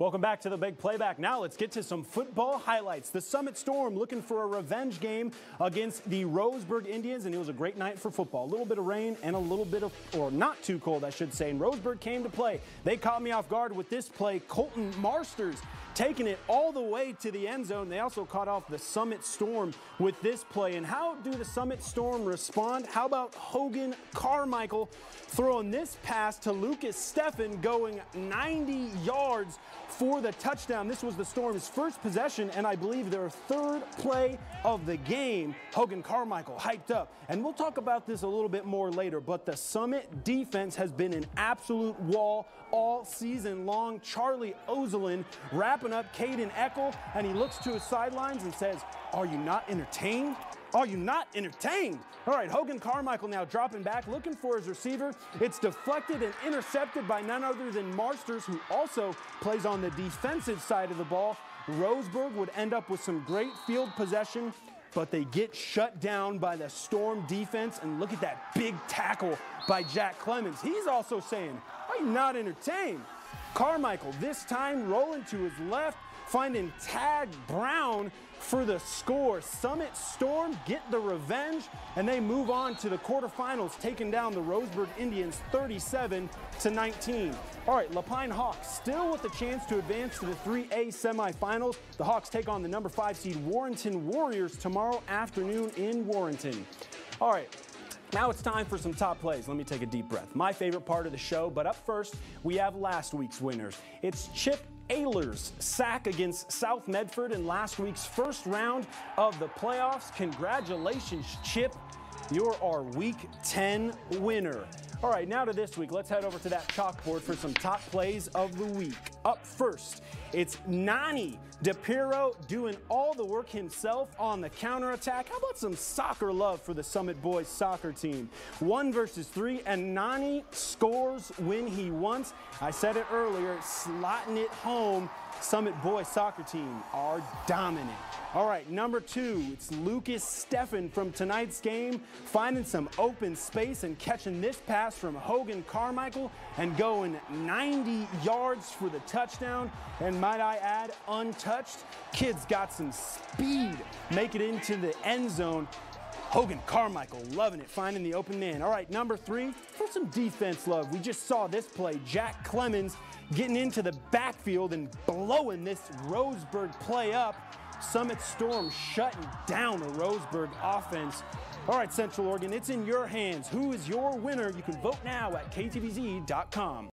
Welcome back to the big playback. Now let's get to some football highlights. The Summit Storm looking for a revenge game against the Roseburg Indians, and it was a great night for football. A little bit of rain and a little bit of, or not too cold, I should say. And Roseburg came to play. They caught me off guard with this play. Colton Marsters taking it all the way to the end zone. They also caught off the Summit Storm with this play. And how do the Summit Storm respond? How about Hogan Carmichael throwing this pass to Lucas Steffen going 90 yards for the touchdown. This was the Storm's first possession and I believe their third play of the game. Hogan Carmichael hyped up. And we'll talk about this a little bit more later, but the Summit defense has been an absolute wall all season long. Charlie Ozelin wrapping up Caden Eckel and he looks to his sidelines and says, are you not entertained? Are you not entertained? All right, Hogan Carmichael now dropping back, looking for his receiver. It's deflected and intercepted by none other than Marsters, who also plays on the defensive side of the ball. Roseburg would end up with some great field possession, but they get shut down by the Storm defense. And look at that big tackle by Jack Clemens. He's also saying, Are you not entertained? Carmichael, this time rolling to his left, finding Tag Brown for the score. Summit Storm get the revenge, and they move on to the quarterfinals, taking down the Roseburg Indians 37 to 19. All right, La Pine Hawks still with the chance to advance to the 3A semifinals. The Hawks take on the number five seed Warrenton Warriors tomorrow afternoon in Warrenton. All right, now it's time for some top plays. Let me take a deep breath. My favorite part of the show, but up first, we have last week's winners. It's Chip Ayler's sack against South Medford in last week's first round of the playoffs. Congratulations, Chip. You're our Week 10 winner. All right, now to this week. Let's head over to that chalkboard for some top plays of the week. Up first, it's Nani DePiro doing all the work himself on the counterattack. How about some soccer love for the Summit Boys soccer team? One versus three, and Nani scores when he wants. I said it earlier, slotting it home. Summit Boys soccer team are dominant. All right, number two, it's Lucas Steffen from tonight's game, finding some open space and catching this pass from Hogan Carmichael and going 90 yards for the touchdown. And might I add, untouched. Kids got some speed, make it into the end zone. Hogan Carmichael loving it, finding the open man. All right, number three, for some defense love. We just saw this play. Jack Clemens getting into the backfield and blowing this Roseburg play up. Summit Storm shutting down the Roseburg offense. All right, Central Oregon, it's in your hands. Who is your winner? You can vote now at ktvz.com.